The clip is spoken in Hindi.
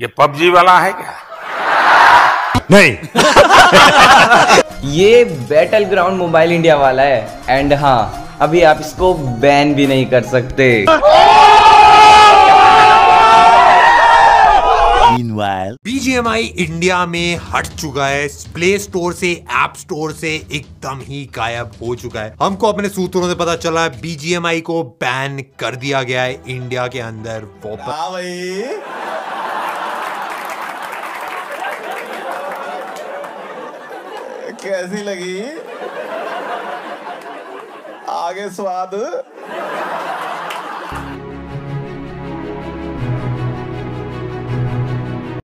पबजी वाला है क्या? नहीं। ये बैटल ग्राउंड मोबाइल इंडिया वाला है। एंड हाँ अभी आप इसको बैन भी नहीं कर सकते। बीजीएमआई इंडिया में हट चुका है। प्ले स्टोर से ऐप स्टोर से एकदम ही गायब हो चुका है। हमको अपने सूत्रों से पता चला है बीजीएमआई को बैन कर दिया गया है इंडिया के अंदर। वापस कैसी लगी? आगे स्वाद।